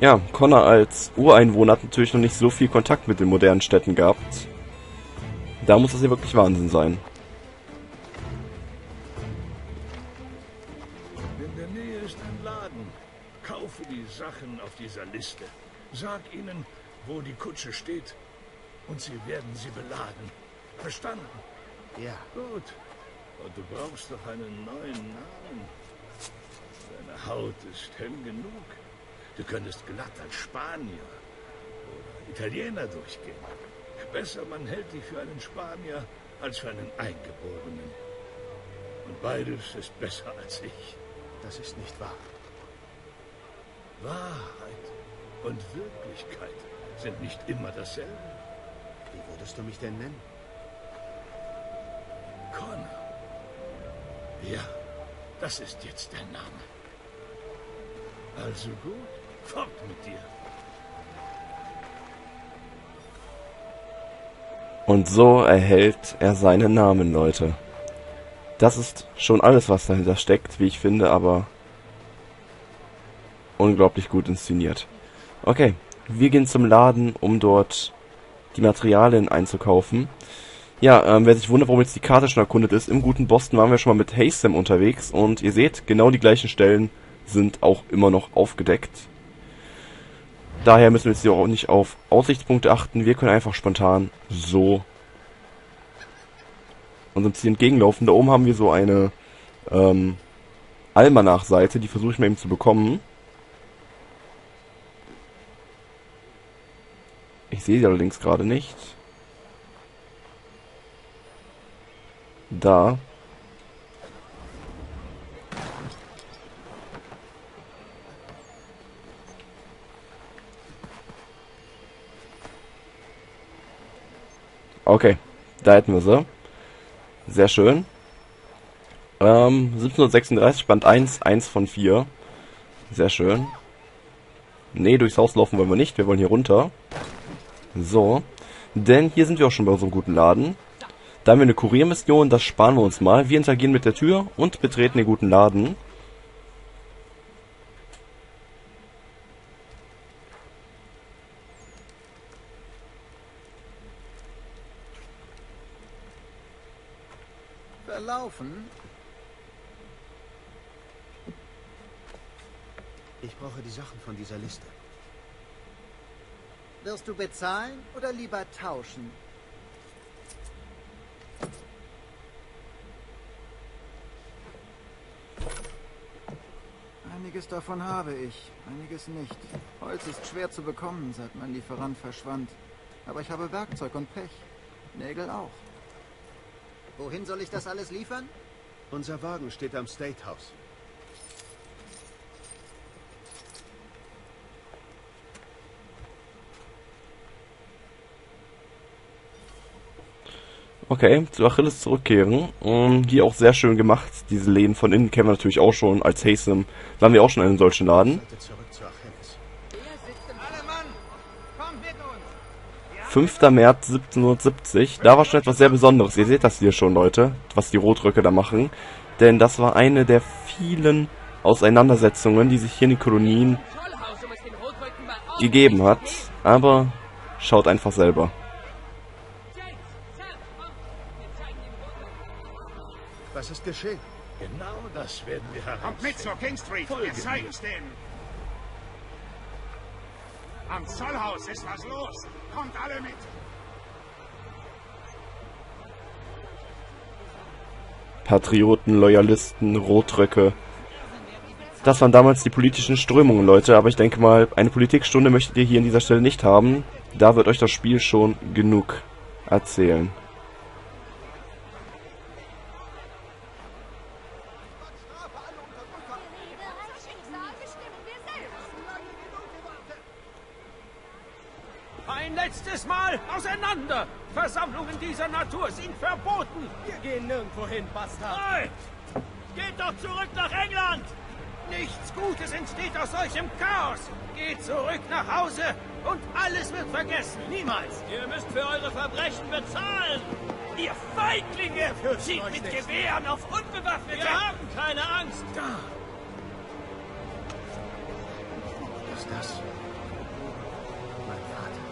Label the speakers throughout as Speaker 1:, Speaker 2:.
Speaker 1: Ja, Connor als Ureinwohner hat natürlich noch nicht so viel Kontakt mit den modernen Städten gehabt. Da muss das ja wirklich Wahnsinn sein.
Speaker 2: In der Nähe ist ein Laden. Kaufe die Sachen auf dieser Liste. Sag ihnen, wo die Kutsche steht. Und sie werden sie beladen. Verstanden?
Speaker 3: Ja.
Speaker 2: Gut. Und du brauchst doch einen neuen Namen. Deine Haut ist hell genug. Du könntest glatt als Spanier oder Italiener durchgehen. Besser, man hält dich für einen Spanier als für einen Eingeborenen. Und beides ist besser als ich.
Speaker 3: Das ist nicht wahr.
Speaker 2: Wahrheit und Wirklichkeit sind nicht immer dasselbe.
Speaker 3: Wie würdest du mich denn nennen?
Speaker 2: Connor. Ja, das ist jetzt dein Name. Also gut, fort mit dir.
Speaker 1: Und so erhält er seinen Namen, Leute. Das ist schon alles, was dahinter steckt, wie ich finde, aber unglaublich gut inszeniert. Okay, wir gehen zum Laden, um dort die Materialien einzukaufen. Ja, ähm, wer sich wundert, warum jetzt die Karte schon erkundet ist, im guten Boston waren wir schon mal mit Hastem unterwegs und ihr seht, genau die gleichen Stellen sind auch immer noch aufgedeckt. Daher müssen wir jetzt hier auch nicht auf Aussichtspunkte achten. Wir können einfach spontan so unserem Ziel entgegenlaufen. Da oben haben wir so eine ähm, Almanach-Seite, die versuche ich mal eben zu bekommen. Ich sehe sie allerdings gerade nicht. Da. Okay, da hätten wir sie. Sehr schön. Ähm, 1736, Band 1, 1 von 4. Sehr schön. Nee, durchs Haus laufen wollen wir nicht, wir wollen hier runter. So. Denn hier sind wir auch schon bei unserem guten Laden. Da haben wir eine Kuriermission, das sparen wir uns mal. Wir interagieren mit der Tür und betreten den guten Laden.
Speaker 4: Verlaufen?
Speaker 3: Ich brauche die Sachen von dieser Liste.
Speaker 4: Wirst du bezahlen oder lieber tauschen? Einiges davon habe ich, einiges nicht. Holz ist schwer zu bekommen, seit mein Lieferant verschwand. Aber ich habe Werkzeug und Pech. Nägel auch. Wohin soll ich das alles liefern?
Speaker 3: Unser Wagen steht am State House.
Speaker 1: Okay, zu Achilles zurückkehren. Um, hier auch sehr schön gemacht. Diese Läden von innen kennen wir natürlich auch schon. Als Hasem waren wir auch schon in einem solchen Laden.
Speaker 3: Sollte zurück zu Achilles.
Speaker 1: 5. März 1770. Da war schon etwas sehr Besonderes. Ihr seht das hier schon, Leute, was die Rotröcke da machen. Denn das war eine der vielen Auseinandersetzungen, die sich hier in den Kolonien gegeben hat. Aber schaut einfach selber.
Speaker 3: Was ist geschehen?
Speaker 2: Genau das werden wir
Speaker 5: Kommt mit
Speaker 2: herausfinden.
Speaker 5: zur King Street.
Speaker 2: Folge
Speaker 5: Wir zeigen es denen. Am Zollhaus ist was los. Kommt alle mit.
Speaker 1: Patrioten, Loyalisten, Rotröcke. Das waren damals die politischen Strömungen, Leute, aber ich denke mal, eine Politikstunde möchtet ihr hier an dieser Stelle nicht haben. Da wird euch das Spiel schon genug erzählen.
Speaker 6: Nichts Gutes entsteht aus solchem Chaos. Geht zurück nach Hause und alles wird vergessen. Niemals. Ihr müsst für eure Verbrechen bezahlen. Ihr Feiglinge! Schiebt mit nicht. Gewehren auf Unbewaffnete! Wir haben keine Angst! Da!
Speaker 3: Was ist das? Mein Vater.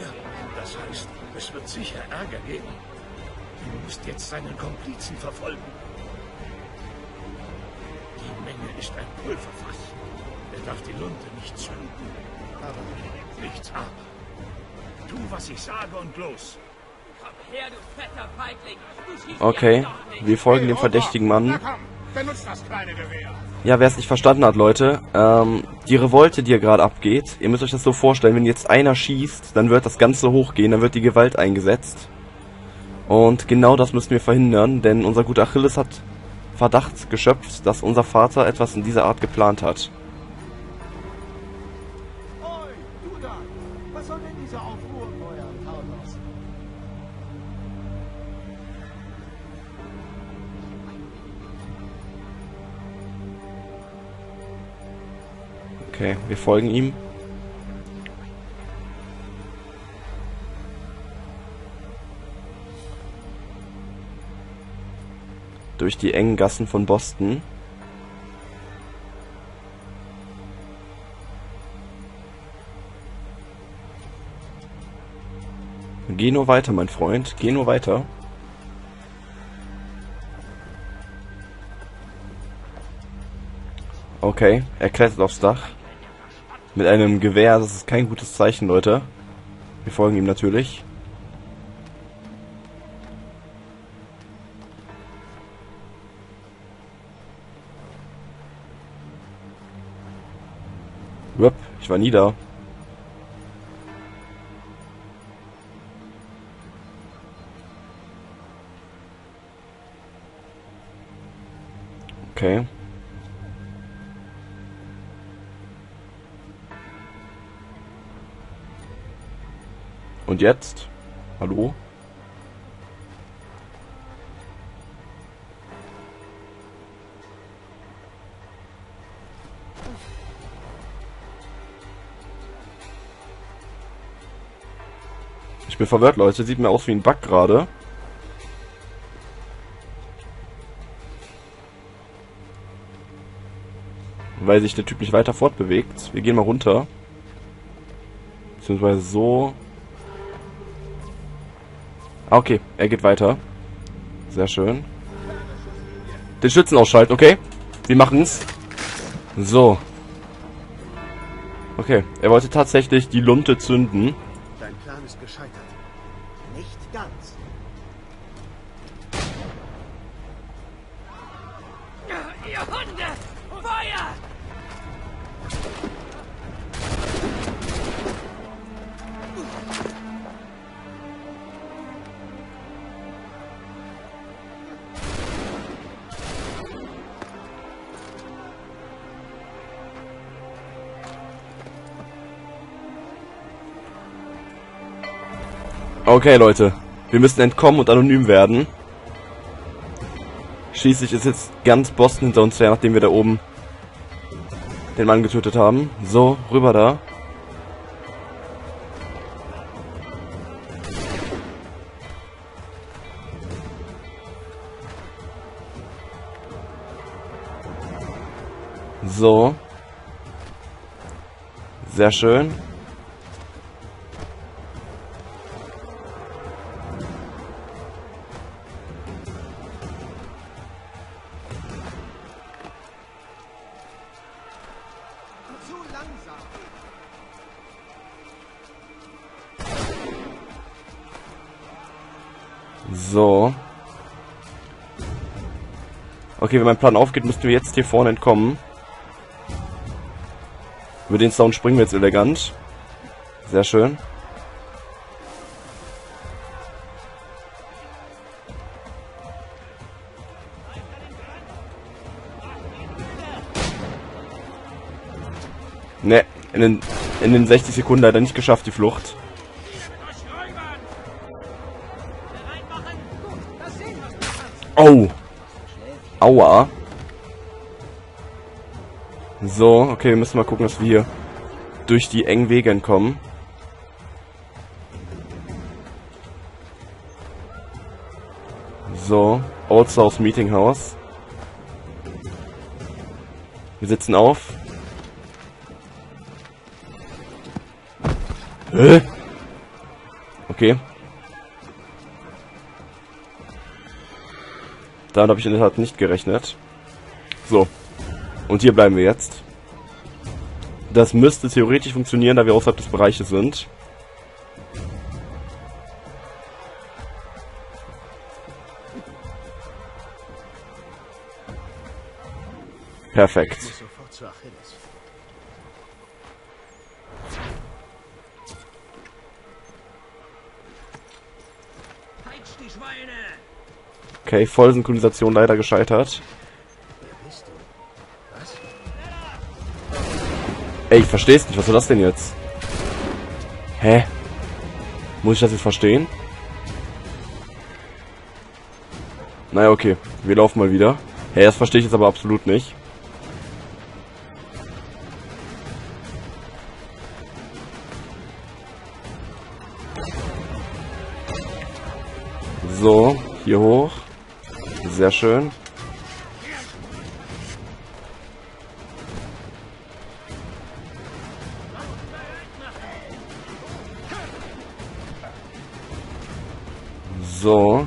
Speaker 2: Ja, das heißt, es wird sicher Ärger geben. Ihr müsst jetzt seinen Komplizen verfolgen. Ist ein Pulverfass. Er darf die Lunte nicht zünden. Aber nichts aber. Tu, was ich sage und los.
Speaker 6: Komm her, du fetter Feigling. Du
Speaker 1: Okay, wir folgen dem verdächtigen Mann.
Speaker 5: komm, benutzt das kleine Gewehr.
Speaker 1: Ja, wer es nicht verstanden hat, Leute, ähm, die Revolte, die hier gerade abgeht, ihr müsst euch das so vorstellen, wenn jetzt einer schießt, dann wird das Ganze hochgehen, dann wird die Gewalt eingesetzt. Und genau das müssen wir verhindern, denn unser guter Achilles hat Verdacht geschöpft, dass unser Vater etwas in dieser Art geplant hat. Okay, wir folgen ihm. Durch die engen Gassen von Boston. Geh nur weiter, mein Freund. Geh nur weiter. Okay, er klettert aufs Dach. Mit einem Gewehr, das ist kein gutes Zeichen, Leute. Wir folgen ihm natürlich. Wupp, ich war nie da. Okay. Und jetzt? Hallo? Bin verwirrt, Leute. Sieht mir aus wie ein Bug gerade. Weil sich der Typ nicht weiter fortbewegt. Wir gehen mal runter. Beziehungsweise so. Ah, okay. Er geht weiter. Sehr schön. Den Schützen ausschalten, okay? Wir machen's. So. Okay. Er wollte tatsächlich die Lunte zünden.
Speaker 3: Dein Plan ist gescheitert.
Speaker 1: Okay, Leute. Wir müssen entkommen und anonym werden. Schließlich ist jetzt ganz Boston hinter uns her, nachdem wir da oben den Mann getötet haben. So, rüber da. So. Sehr schön.
Speaker 7: Langsam.
Speaker 1: So. Okay, wenn mein Plan aufgeht, müssten wir jetzt hier vorne entkommen. Über den Sound springen wir jetzt elegant. Sehr schön. Ne, in den, in den 60 Sekunden leider nicht geschafft, die Flucht. Oh. Aua. So, okay, wir müssen mal gucken, dass wir hier durch die engen Wege entkommen. So, Old South Meeting House. Wir sitzen auf. Hä? Okay. Damit habe ich in der Tat nicht gerechnet. So. Und hier bleiben wir jetzt. Das müsste theoretisch funktionieren, da wir außerhalb des Bereiches sind. Perfekt. Okay, Vollsynchronisation leider gescheitert. Ey, ich versteh's nicht. Was soll das denn jetzt? Hä? Muss ich das jetzt verstehen? Naja, okay. Wir laufen mal wieder. Hä, das verstehe ich jetzt aber absolut nicht. So, hier hoch. Sehr schön. So.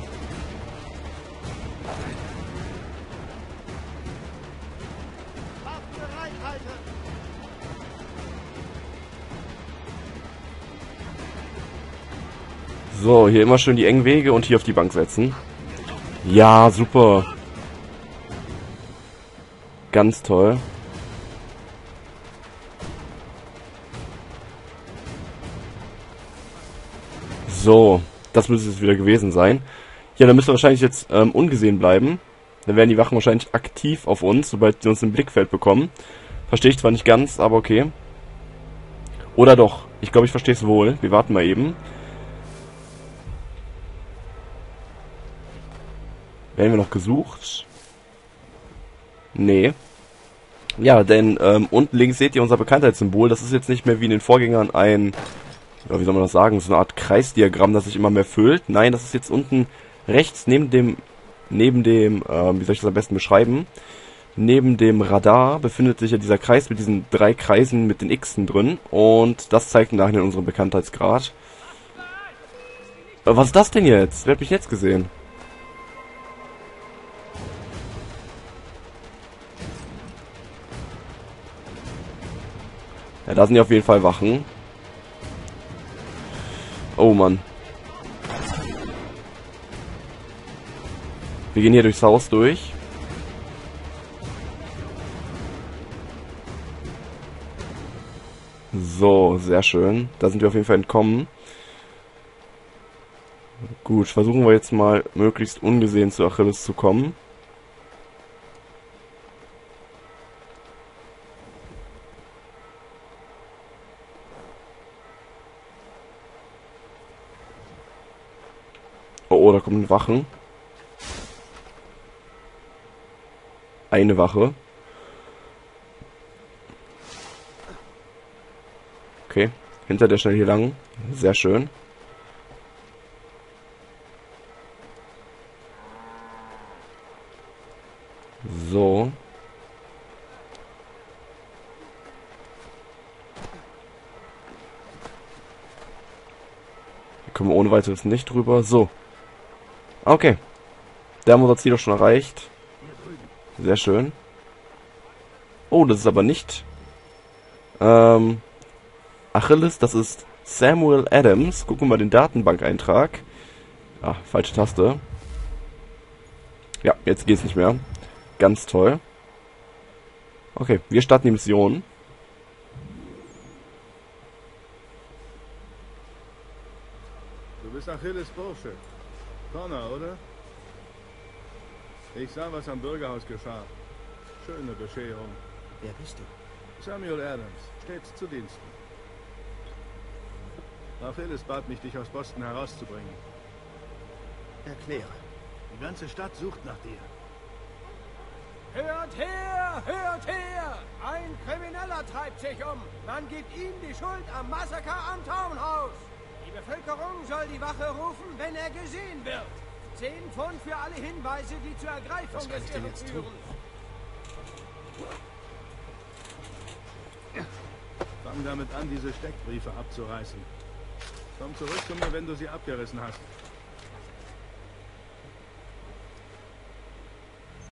Speaker 1: So, hier immer schön die engen Wege und hier auf die Bank setzen. Ja, super. Ganz toll. So, das müsste es wieder gewesen sein. Ja, dann müssen wir wahrscheinlich jetzt ähm, ungesehen bleiben. Dann werden die Wachen wahrscheinlich aktiv auf uns, sobald sie uns im Blickfeld bekommen. Verstehe ich zwar nicht ganz, aber okay. Oder doch. Ich glaube, ich verstehe es wohl. Wir warten mal eben. Werden wir noch gesucht? Nee. Ja, denn ähm, unten links seht ihr unser Bekanntheitssymbol. Das ist jetzt nicht mehr wie in den Vorgängern ein, ja, wie soll man das sagen, so eine Art Kreisdiagramm, das sich immer mehr füllt. Nein, das ist jetzt unten rechts neben dem, neben dem, ähm, wie soll ich das am besten beschreiben? Neben dem Radar befindet sich ja dieser Kreis mit diesen drei Kreisen mit den Xen drin. Und das zeigt nachher unseren Bekanntheitsgrad. Äh, was ist das denn jetzt? Wer hat mich jetzt gesehen? Ja, da sind ja auf jeden Fall Wachen. Oh Mann. Wir gehen hier durchs Haus durch. So, sehr schön. Da sind wir auf jeden Fall entkommen. Gut, versuchen wir jetzt mal möglichst ungesehen zu Achilles zu kommen. Oh, da kommen Wachen. Eine Wache. Okay, hinter der schnell hier lang. Sehr schön. So. Hier kommen wir ohne weiteres nicht drüber. So. Okay. Der haben unser Ziel doch schon erreicht. Sehr schön. Oh, das ist aber nicht... Ähm... Achilles, das ist Samuel Adams. Gucken wir mal den Datenbankeintrag. Ah, falsche Taste. Ja, jetzt geht's nicht mehr. Ganz toll. Okay, wir starten die Mission.
Speaker 2: Du bist Achilles Bursche. Connor, oder? Ich sah, was am Bürgerhaus geschah. Schöne Bescherung.
Speaker 3: Wer bist du?
Speaker 2: Samuel Adams, stets zu Diensten. Achilles bat mich, dich aus Boston herauszubringen.
Speaker 3: Erkläre.
Speaker 2: Die ganze Stadt sucht nach dir.
Speaker 6: Hört her! Hört her! Ein Krimineller treibt sich um. Man gibt ihm die Schuld am Massaker am Townhouse. Die Bevölkerung soll die Wache rufen, wenn er gesehen wird. Zehn Pfund für alle Hinweise, die zur Ergreifung des
Speaker 3: jetzt
Speaker 6: Irreführers.
Speaker 2: Fang damit an, diese Steckbriefe abzureißen.
Speaker 8: Komm zurück zu mir, wenn du sie abgerissen hast.